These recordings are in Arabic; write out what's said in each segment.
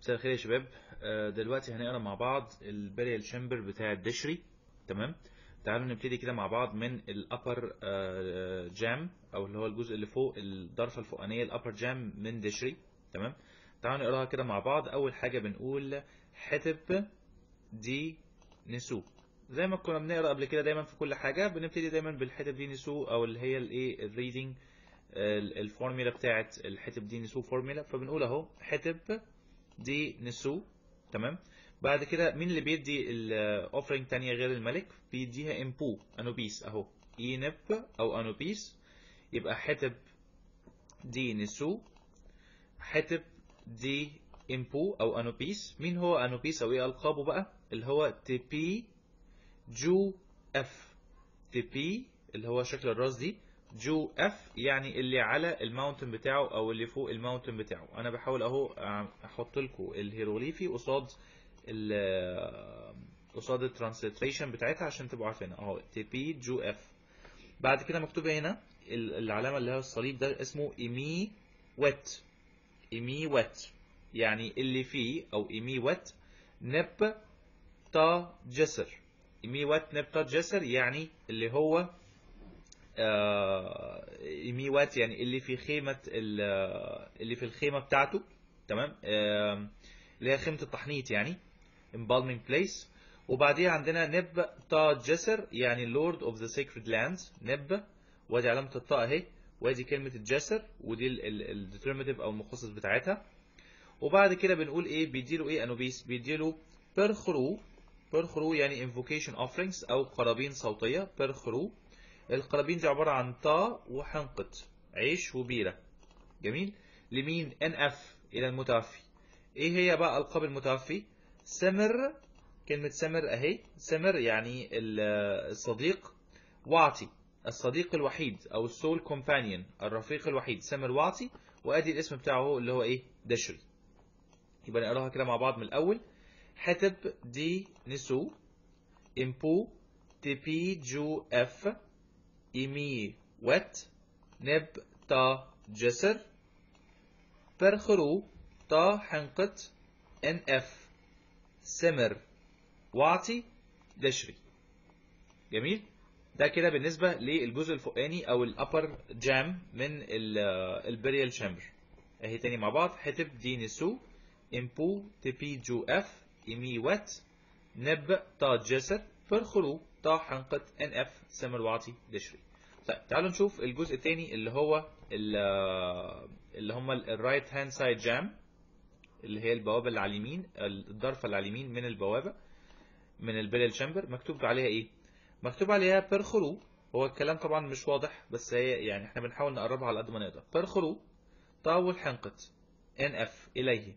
مساء الخير يا شباب. آه، دلوقتي هنقرا مع بعض ال burial chamber بتاع الدشري. تمام؟ تعالوا نبتدي كده مع بعض من ال upper jamb أو اللي هو الجزء اللي فوق الضرفة الفوقانية ال upper jamb من دشري. تمام؟ تعالوا نقراها كده مع بعض. أول حاجة بنقول حتب دي نسو. زي ما كنا بنقرأ قبل كده دايما في كل حاجة بنبتدي دايما بالحتب دي نسو أو اللي هي الإيه؟ الريدنج الفورميلا بتاعت الحتب دي نسو فورميلا. فبنقول أهو حتب دي نسو تمام؟ بعد كده مين اللي بيدي ال offering تانية غير الملك؟ بيديها امبو انوبيس أهو. إينب أو انوبيس. يبقى حتب دي نسو حتب دي امبو أو انوبيس. مين هو انوبيس أو إيه ألقابه بقى؟ اللي هو تبي جو اف تبي اللي هو شكل الراس دي. جو اف يعني اللي على ال mountain بتاعه أو اللي فوق ال mountain بتاعه. أنا بحاول أهو أحط لكم الهيروغليفي قصاد قصاد ال transliteration بتاعتها عشان تبقوا عارفينها. أهو تي بي جو اف بعد كده مكتوبه هنا العلامة اللي هو الصليب ده اسمه ايمي ويت ايمي ويت يعني اللي فيه أو ايمي ويت نب تا جسر. ايمي ويت نب تا جسر يعني اللي هو ايمي وات يعني اللي في خيمة اللي في الخيمة بتاعته تمام؟ اللي هي خيمة التحنيط يعني embalming place. وبعديها عندنا نب تا جسر يعني Lord of the Sacred Lands. نب وادي علامة الطاء اهي وادي كلمة الجسر ودي ال determinative أو المخصص بتاعتها. وبعد كده بنقول إيه؟ بيديله إيه؟ انوبيس بيديله برخرو برخرو يعني invocation offerings أو قرابين صوتية. برخرو القرابين دي عبارة عن طا وحنقط عيش وبيرة جميل؟ لمين؟ إن أف إلى المتوفي. إيه هي بقى ألقاب المتوفي؟ سمر كلمة سمر أهي. سمر يعني الصديق. واعطي الصديق الوحيد أو ال sole companion الرفيق الوحيد. سمر واعطي وأدي الاسم بتاعه اللي هو إيه؟ دشري. يبقى نقراها كده مع بعض من الأول. حتب دي نسو إمبو تبي جو أف. إيمي وت نب تا جسر برخرو تا حنقت إن إف. سمر. واعطي دشري جميل؟ ده كده بالنسبة للجزء الفوقاني أو ال upper jamb من ال burial chamber أهي تاني مع بعض. حتب دي نسو. إمبو تبي جو إف. إيمي وت نب تا جسر برخرو طا حنقة ان اف سمر واعطي دشري طيب تعالوا نشوف الجزء الثاني اللي هو اللي هم ال right hand side jamb اللي هي البوابة اللي على اليمين الضرفة اللي على اليمين من البوابة من ال burial chamber مكتوب عليها إيه؟ مكتوب عليها برخرو هو الكلام طبعا مش واضح بس هي يعني إحنا بنحاول نقربها على قد ما نقدر. برخرو طاول حنقة ان اف إليه.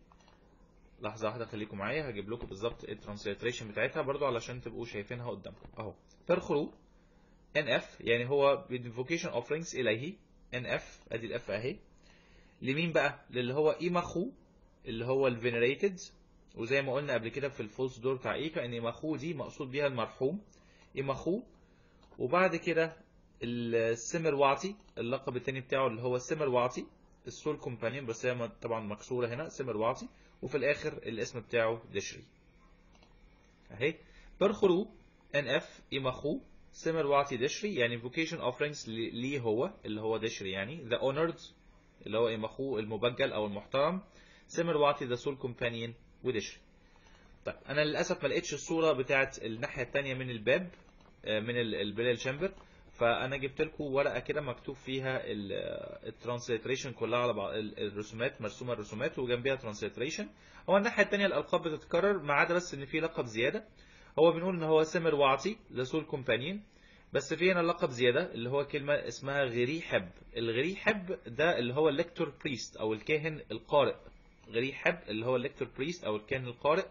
لحظة واحدة خليكم معايا هجيب لكم بالظبط ال transliteration بتاعتها برضو علشان تبقوا شايفينها قدامكم. أهو. برخرو ان اف يعني هو بي the vocation offerings اليه ان اف أدي ال f أهي. لمين بقى؟ للي هو إيماخو اللي هو ال venerated وزي ما قلنا قبل كده في ال false door بتاع إيكا إن إيماخو دي مقصود بيها المرحوم. إيماخو. وبعد كده السمر واعطي اللقب الثاني بتاعه اللي هو السمر واعطي ال sole companion بس هي طبعا مكسورة هنا. سمر واعطي وفي الآخر الاسم بتاعه دشري. أهي. برخرو ان اف ايماخو سمر واعطي دشري يعني vocation offerings ليه هو اللي هو دشري يعني. The honored اللي هو ايماخو المبجل أو المحترم. سمر واعطي the sole companion ودشري. طيب أنا للأسف ما لقيتش الصورة بتاعت الناحية الثانية من الباب من ال burial chamber فأنا جبت لكم ورقة كده مكتوب فيها ال transliteration كلها على بعض الرسومات مرسومة الرسومات وجنبيها transliteration. هو الناحية الثانية الألقاب بتتكرر ما عدا بس إن في لقب زيادة. هو بنقول إن هو سمر واعطي ل sole companion بس في هنا لقب زيادة اللي هو كلمة اسمها غري حب. الغري حب ده اللي هو ال lector priest أو الكاهن القارئ. غري حب اللي هو ال lector priest أو الكاهن القارئ.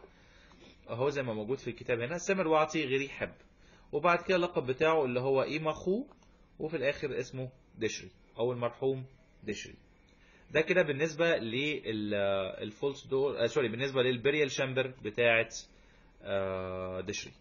اهو زي ما موجود في الكتاب هنا. سمر واعطي غري حب. وبعد كده اللقب بتاعه اللي هو ايماخو وفي الآخر اسمه دشري أو المرحوم دشري ده كده بالنسبة لل false door آه sorry بالنسبة لل burial chamber بتاعه آه دشري